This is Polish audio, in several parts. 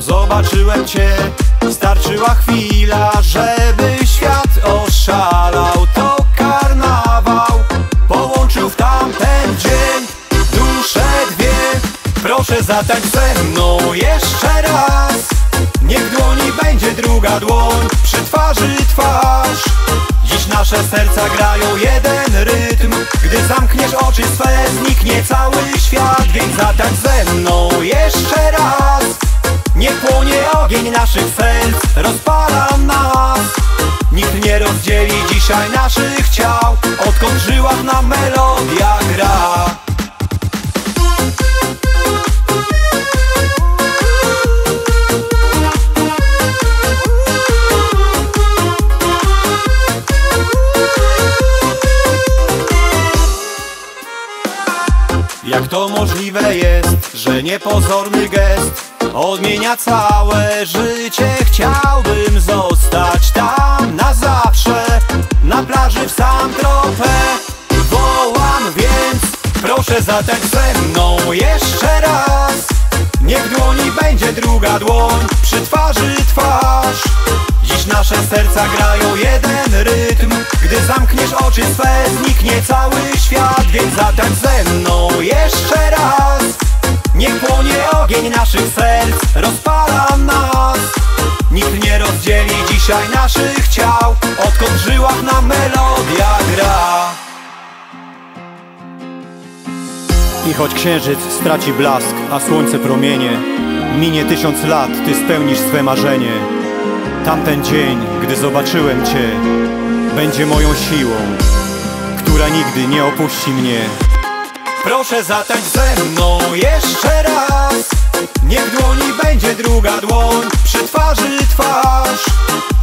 zobaczyłem cię. Starczyła chwila, żeby świat oszalał. To karnawał połączył w tamten dzień. Dusze dwie, proszę zatańcz ze mną jeszcze raz. Niech dłoni będzie druga dłoń przy twarzy twarz. Dziś nasze serca grają jeden rytm. Gdy zamkniesz oczy swe zniknie cały świat. Więc zatańcz ze mną jeszcze raz Niech płonie ogień naszych serc rozpala nas. Nikt nie rozdzieli dzisiaj naszych ciał Odkąd w żyłach nam melodia Jak to możliwe jest, że niepozorny gest Odmienia całe życie? Chciałbym zostać tam na zawsze Na plaży w sam tropez Wołam więc, proszę zatańcz ze mną jeszcze raz. Niech dłoni będzie druga dłoń przy twarzy twarz. Dziś nasze serca grają jeden rytm Gdy ogień naszych serc rozpala nas. Nikt nie rozdzieli dzisiaj naszych ciał Odkąd w żyłach nam melodia gra. I choć księżyc straci blask, a słońce promienie Minie tysiąc lat, ty spełnisz swe marzenie. Tamten dzień, gdy zobaczyłem cię Będzie moją siłą, która nigdy nie opuści mnie. Proszę zatańcz ze mną jeszcze raz druga dłoń przy twarzy twarz.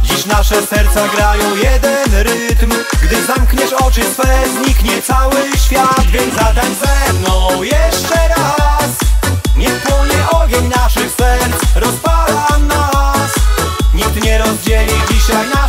Dziś nasze serca grają jeden rytm. Gdy zamkniesz oczy swe zniknie cały świat. Więc zatań ze mną jeszcze raz. Niech płonie ogień naszych serc, rozpala nas. Nikt nie rozdzieli dzisiaj nas